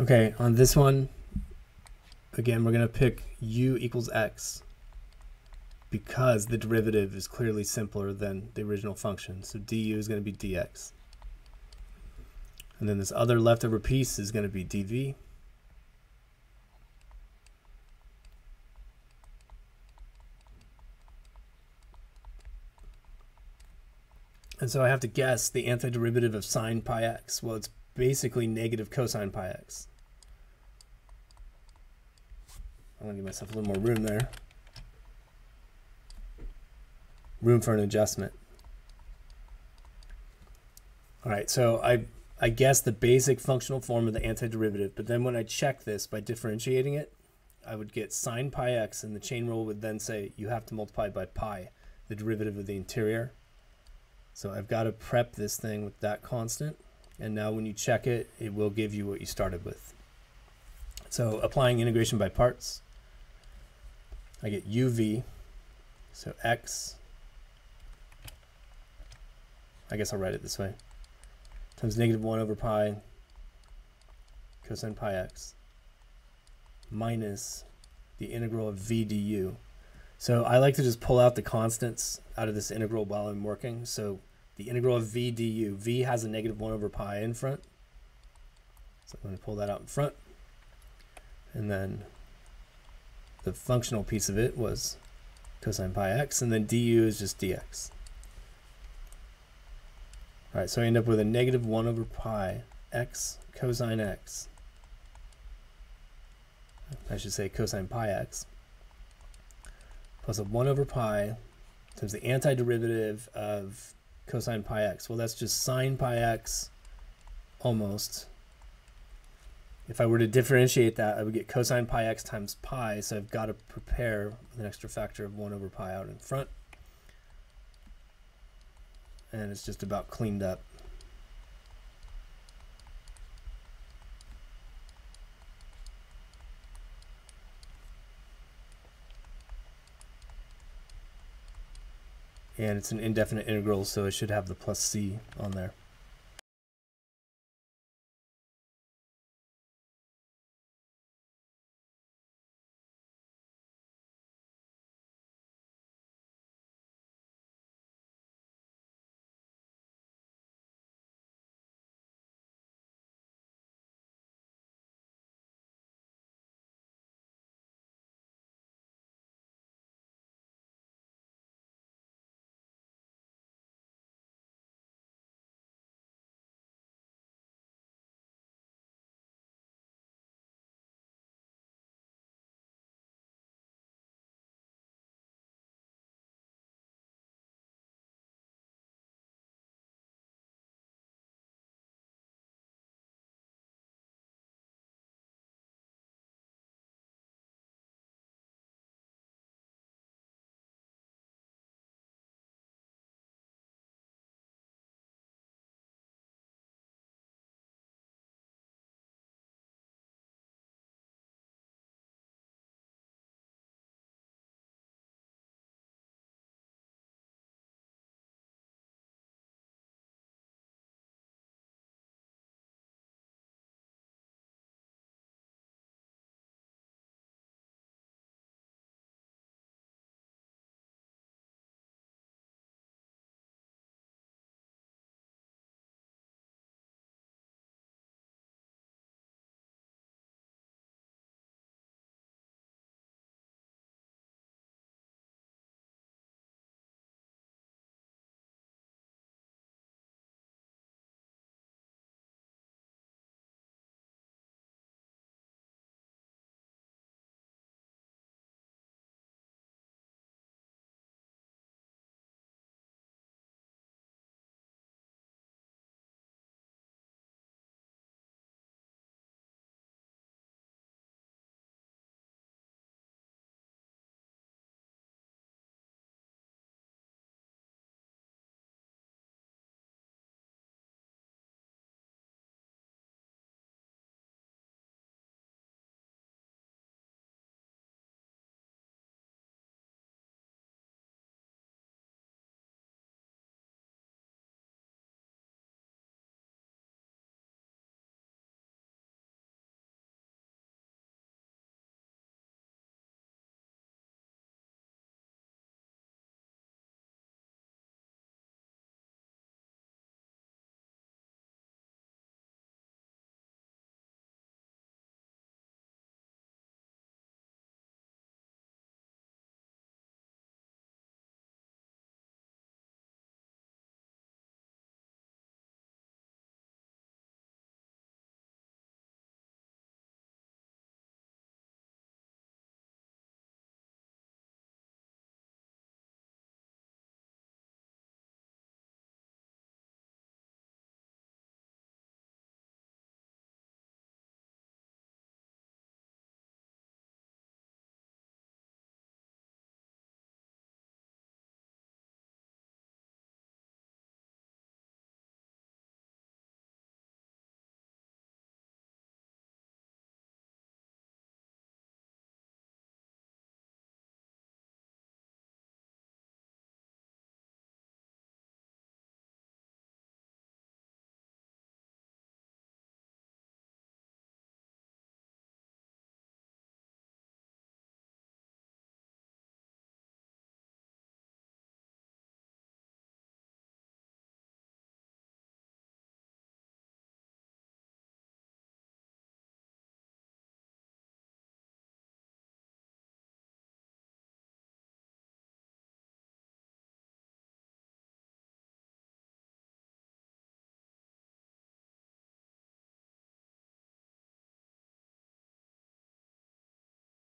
Okay, on this one, again, we're going to pick u equals x because the derivative is clearly simpler than the original function. So du is going to be dx. And then this other leftover piece is going to be dv. And so I have to guess the antiderivative of sine pi x. Well, it's basically negative cosine pi x. I'm to give myself a little more room there. Room for an adjustment. All right, so I, I guess the basic functional form of the antiderivative, but then when I check this by differentiating it, I would get sine pi x, and the chain rule would then say you have to multiply by pi, the derivative of the interior. So I've got to prep this thing with that constant. And now when you check it, it will give you what you started with. So applying integration by parts, I get uv, so x, I guess I'll write it this way, times negative 1 over pi cosine pi x minus the integral of v du. So I like to just pull out the constants out of this integral while I'm working. So the integral of v du, v has a negative 1 over pi in front. So I'm going to pull that out in front. And then the functional piece of it was cosine pi x, and then du is just dx. All right, so I end up with a negative 1 over pi x cosine x. I should say cosine pi x plus a 1 over pi times the antiderivative of cosine pi x. Well, that's just sine pi x almost. If I were to differentiate that, I would get cosine pi x times pi, so I've got to prepare an extra factor of 1 over pi out in front. And it's just about cleaned up. And it's an indefinite integral, so it should have the plus c on there.